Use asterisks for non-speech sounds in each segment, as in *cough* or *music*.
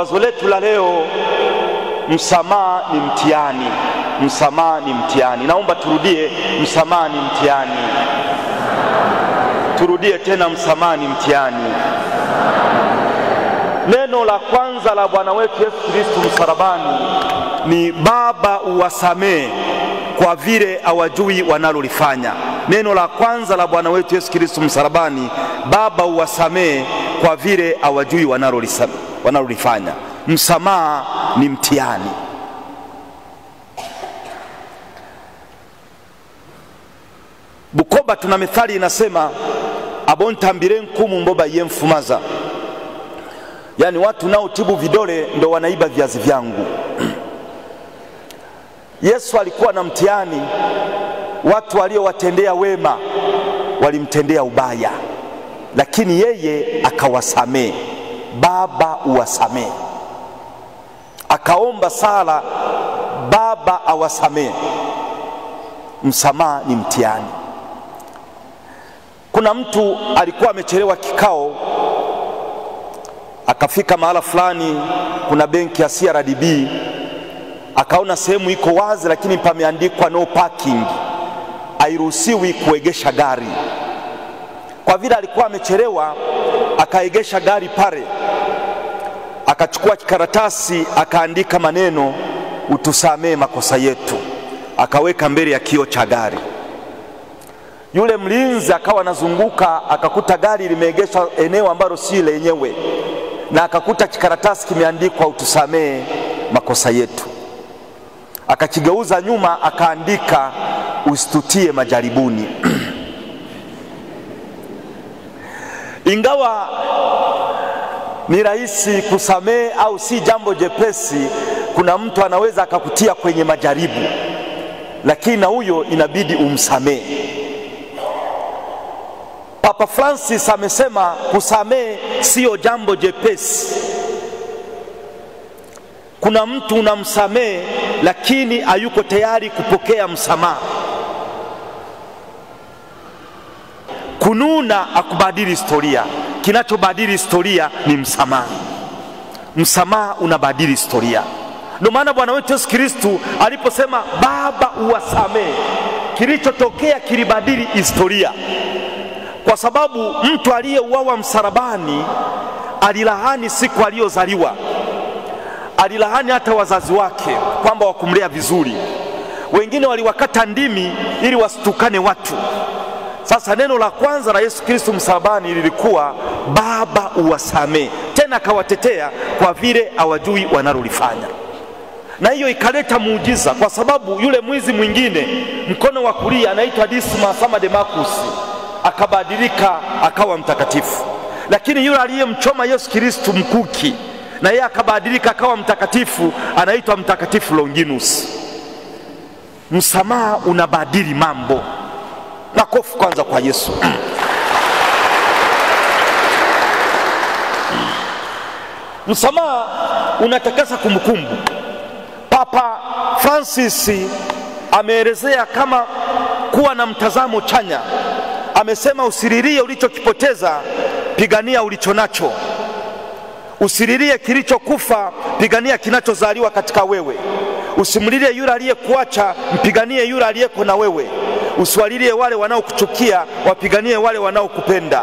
Wazo letu la leo, msamaha ni mtihani. Msamaha ni mtihani. Naomba turudie, msamaha ni mtihani. Turudie tena, msamaha ni mtihani. Neno la kwanza la Bwana wetu Yesu Kristo msarabani ni Baba, uwasamee kwa vile hawajui wanalolifanya. Neno la kwanza la Bwana wetu Yesu Kristo msarabani Baba, uwasamee kwa vile hawajui wanalolifanya. Msamaha ni mtihani. Bukoba tuna methali inasema, abontambire nkumu mboba ye mfumaza Yaani watu nao tibu vidole ndo wanaiba viazi vyangu. *clears throat* Yesu alikuwa na mtihani, watu waliowatendea wema walimtendea ubaya, lakini yeye akawasamee. Baba, uwasamee. Akaomba sala, Baba awasamee. Msamaha ni mtihani. Kuna mtu alikuwa amechelewa kikao akafika mahala fulani, kuna benki ya CRDB, akaona sehemu iko wazi, lakini pameandikwa no parking, hairuhusiwi kuegesha gari. Kwa vile alikuwa amechelewa, akaegesha gari pale, akachukua kikaratasi, akaandika maneno utusamee makosa yetu, akaweka mbele ya kioo cha gari. Yule mlinzi akawa anazunguka, akakuta gari limeegeshwa eneo ambalo si lenyewe na akakuta kikaratasi kimeandikwa utusamee makosa yetu. Akakigeuza nyuma akaandika usitutie majaribuni. *clears throat* Ingawa ni rahisi kusamehe au si jambo jepesi, kuna mtu anaweza akakutia kwenye majaribu, lakini na huyo inabidi umsamehe. Papa Francis amesema kusamehe siyo jambo jepesi. Kuna mtu unamsamehe, lakini hayuko tayari kupokea msamaha. Kununa akubadili historia, kinachobadili historia ni msamaha. Msamaha unabadili historia. Ndio maana Bwana wetu Yesu Kristu aliposema Baba uwasamehe, kilichotokea kilibadili historia kwa sababu mtu aliyeuawa msalabani alilahani siku aliyozaliwa, alilahani hata wazazi wake kwamba wakumlea vizuri. Wengine waliwakata ndimi ili wasitukane watu. Sasa neno la kwanza la Yesu Kristo msalabani lilikuwa Baba uwasamee, tena akawatetea kwa vile hawajui wanalolifanya, na hiyo ikaleta muujiza, kwa sababu yule mwizi mwingine mkono wa kulia anaitwa Dismas ama Demakusi akabadilika akawa mtakatifu, lakini yule aliyemchoma Yesu Kristo mkuki na yeye akabadilika akawa mtakatifu, anaitwa Mtakatifu Longinus. Msamaha unabadili mambo. Makofi kwanza kwa Yesu. *clears throat* Msamaha unatakasa kumbukumbu. Papa Francis ameelezea kama kuwa na mtazamo chanya amesema usililie ulichokipoteza, pigania ulicho nacho. Usililie kilichokufa, pigania kinachozaliwa katika wewe. Usimlilie yule aliyekuacha, mpiganie yule aliyeko na wewe. Usiwalilie wale wanaokuchukia, wapiganie wale wanaokupenda.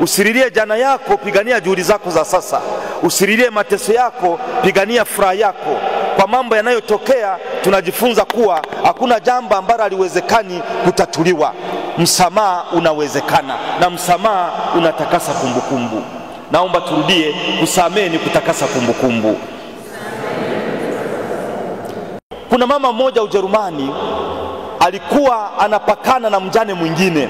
Usililie jana yako, pigania juhudi zako za sasa. Usililie mateso yako, pigania furaha yako. Kwa mambo yanayotokea tunajifunza kuwa hakuna jambo ambalo haliwezekani kutatuliwa. Msamaha unawezekana na msamaha unatakasa kumbukumbu. Naomba turudie, kusamehe ni kutakasa kumbukumbu. Kuna mama mmoja Ujerumani alikuwa anapakana na mjane mwingine.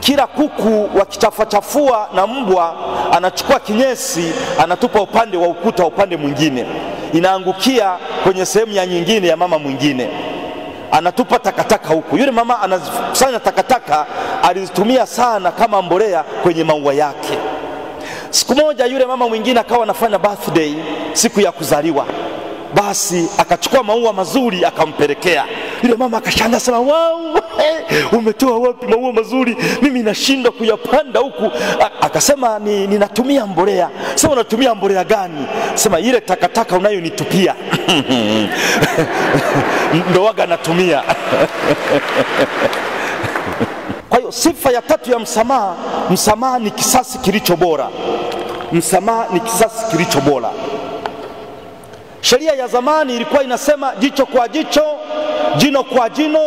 Kila kuku wakichafachafua na mbwa anachukua kinyesi anatupa upande wa ukuta upande mwingine, inaangukia kwenye sehemu ya nyingine ya mama mwingine anatupa takataka huku. Yule mama anakusanya takataka, alizitumia sana kama mbolea kwenye maua yake. Siku moja yule mama mwingine akawa anafanya birthday, siku ya kuzaliwa, basi akachukua maua mazuri akampelekea. Yule mama akashangaa sana, hey, umetoa wapi maua mazuri? Mimi nashindwa kuyapanda huku. Akasema ni, ninatumia mbolea. Sema unatumia mbolea gani? Sema ile takataka unayonitupia *laughs* ndo waga natumia. *laughs* Kwa hiyo sifa ya tatu ya msamaha, msamaha ni kisasi kilicho bora. Msamaha ni kisasi kilicho bora. Sheria ya zamani ilikuwa inasema jicho kwa jicho, jino kwa jino,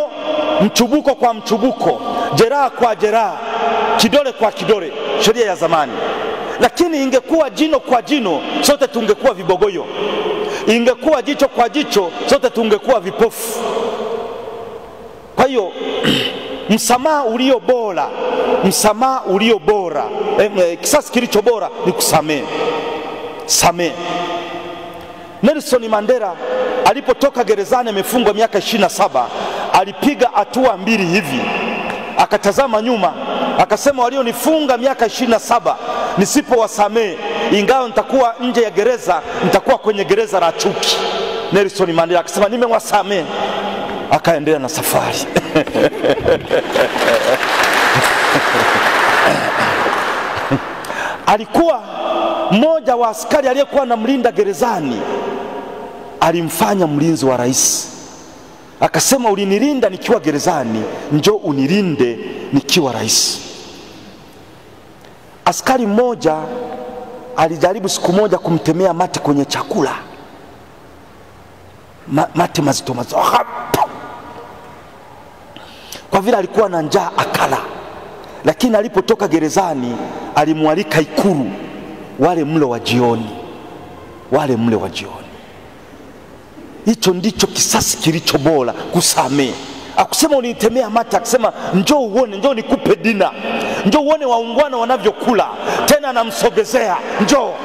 mchubuko kwa mchubuko, jeraha kwa jeraha, kidole kwa kidole, sheria ya zamani. Lakini ingekuwa jino kwa jino, sote tungekuwa vibogoyo. Ingekuwa jicho kwa jicho, sote tungekuwa vipofu. Kwa hiyo *clears throat* msamaha ulio bora, msamaha ulio bora, eh, kisasi kilicho bora ni kusamehe. Samehe. Nelson Mandela alipotoka gerezani amefungwa miaka 27 alipiga hatua mbili hivi, akatazama nyuma, akasema walionifunga miaka 27 nisipowasamehe, ingawa nitakuwa nje ya gereza, nitakuwa kwenye gereza la chuki. Nelson Mandela akasema nimewasamehe, akaendelea na safari. *laughs* alikuwa mmoja wa askari aliyekuwa anamlinda gerezani alimfanya mlinzi wa rais, akasema ulinilinda nikiwa gerezani, njo unilinde nikiwa rais. Askari mmoja alijaribu siku moja kumtemea mate kwenye chakula, Ma, mate mazito mazito, kwa vile alikuwa na njaa akala, lakini alipotoka gerezani alimwalika Ikulu wale mlo wa jioni, wale mlo wa jioni. Hicho ndicho kisasi kilicho bora, kusamehe. Akusema unitemea mate, akisema njoo uone, njoo nikupe dina, njoo uone waungwana wanavyokula. Tena anamsogezea njoo *laughs*